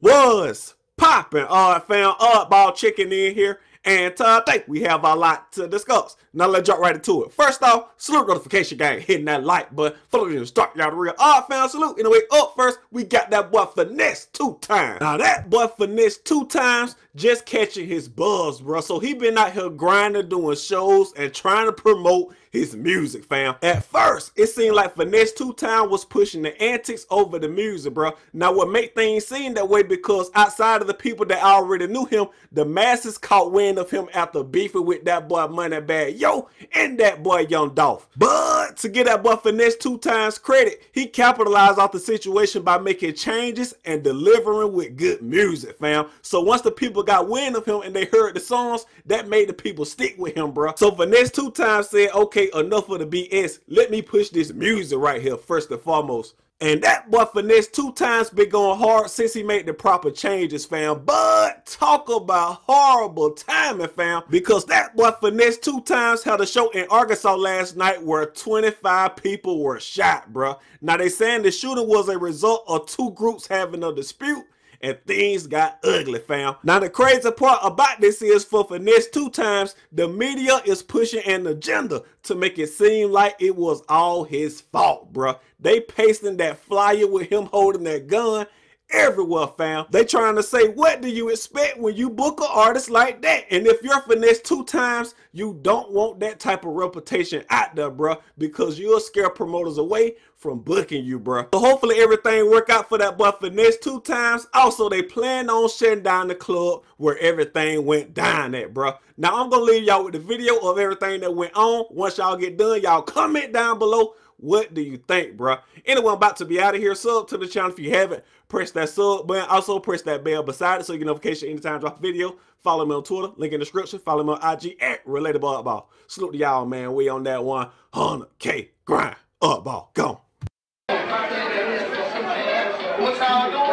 was popping. All right, fam. Oddball chicken in here. And uh, think we have a lot to discuss. Now let's jump right into it. First off, salute notification gang, hitting that like button. Follow to start y'all the real odd fan salute. Anyway, up first, we got that boy Finese2Tymes. Now that boy Finese2Tymes just catching his buzz, bro. So he been out here grinding, doing shows, and trying to promote his music, fam. At first, it seemed like Finesse Two Time was pushing the antics over the music, bro. Now, what make things seem that way because outside of the people that already knew him, the masses caught wind of him after beefing with that boy Moneybagg Yo and that boy Young Dolph. But to get that boy Finese2Tymes credit, he capitalized off the situation by making changes and delivering with good music, fam. So once the people got wind of him and they heard the songs, that made the people stick with him, bro. So Finese2Tymes said, okay, enough of the BS. Let me push this music right here first and foremost. And that boy Finese2Tymes been going hard since he made the proper changes, fam. But talk about horrible timing, fam. Because that boy Finese2Tymes had a show in Arkansas last night where 25 people were shot, bro. Now they saying the shooting was a result of two groups having a dispute and things got ugly, fam. Now, the mm. crazy part about this is for Finese2Tymes, the media is pushing an agenda to make it seem like it was all his fault, bruh. They pasting that flyer with him holding that gun everywhere, fam. They trying to say, what do you expect when you book an artist like that? And if you're Finese2Tymes, you don't want that type of reputation out there, bro, because you'll scare promoters away from booking you, bro. So hopefully everything work out for that boy Finese2Tymes. Also, they plan on shutting down the club where everything went down at, bro. Now, I'm going to leave y'all with the video of everything that went on. Once y'all get done, y'all comment down below what do you think, bro? Anyway, I'm about to be out of here. Sub to the channel if you haven't. Press that sub button. Also, press that bell beside it so you get notification anytime I drop a video. Follow me on Twitter. Link in the description. Follow me on IG at Relatable Ball. Salute to y'all, man. We on that 100K grind. Up ball. Go. What y'all doing?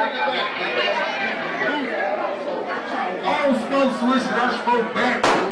All folks wish us for back.